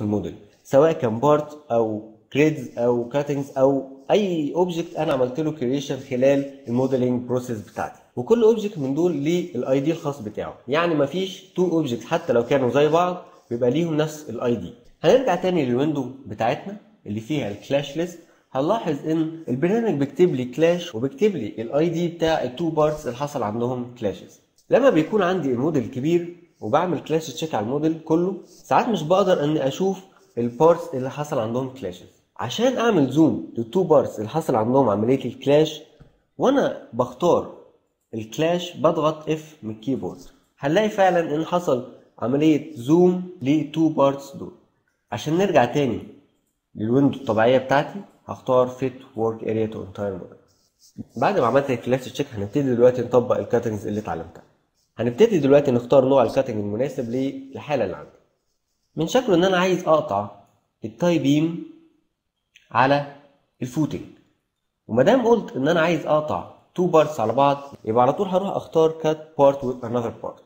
في الموديل سواء كان part أو grids أو cuttings أو أي object أنا عملت له creation خلال ال modeling process بتاعتي. وكل object من دول ليه ال ID الخاص بتاعه. يعني مفيش two object حتى لو كانوا زي بعض بيبقى ليهم نفس ال ID هنرجع تاني لل window بتاعتنا اللي فيها ال clash list هنلاحظ إن البرنامج بيكتب لي clash وبيكتب لي ال ID بتاع ال two parts اللي حصل عندهم clashes لما بيكون عندي الموديل كبير وبعمل clash check على الموديل كله ساعات مش بقدر إني أشوف ال parts اللي حصل عندهم clashes عشان أعمل zoom لل two parts اللي حصل عندهم عملية ال clash وأنا بختار ال clash بضغط F من ال keyboard هنلاقي فعلا إن حصل عملية zoom لل two parts دول. عشان نرجع تاني لل window الطبيعية بتاعتي هختار fit work area to entire بعد ما عملت ال clash check هنبتدي دلوقتي نطبق ال cuttings اللي اتعلمتها. هنبتدي دلوقتي نختار نوع ال cutting المناسب للحاله اللي عندي من شكله إن أنا عايز أقطع ال tie beam على ال footing. وما دام قلت إن أنا عايز أقطع two parts على بعض يبقى على طول هروح أختار cut part another part.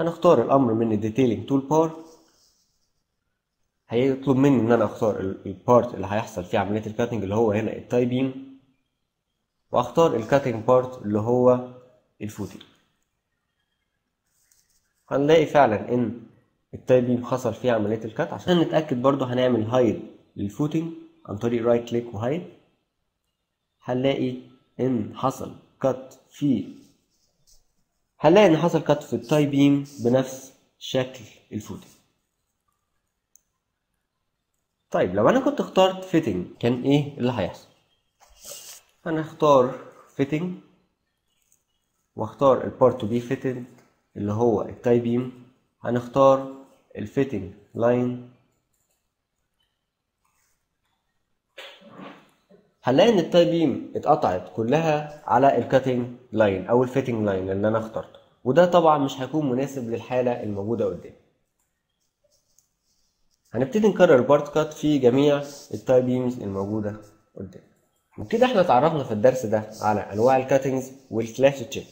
هنختار الأمر من ال detailing toolbar هيطلب مني إن أنا أختار ال part اللي هيحصل فيه عملية ال cutting اللي هو هنا ال tie beam. وأختار ال cutting part اللي هو ال footing. هنلاقي فعلا إن ال tie beam حصل فيه عملية ال cut. عشان نتأكد برضو هنعمل hide لل footing عن طريق right click و hide هنلاقي إن حصل cut في هنلاقي إن حصل cut في ال tie beam بنفس شكل ال footing طيب لو أنا كنت اخترت fitting كان إيه اللي هيحصل؟ هنختار fitting واختار ال part to be fitting اللي هو ال tie beam هنختار ال fitting line هنلاقي إن ال tie beam اتقطعت كلها على ال cutting line أو ال fitting line اللي أنا اخترته. وده طبعا مش هيكون مناسب للحالة الموجودة قدامي. هنبتدي نكرر ال part cut في جميع ال tie beams الموجودة قدامي. وكده إحنا اتعرفنا في الدرس ده على أنواع ال cuttings وال clash check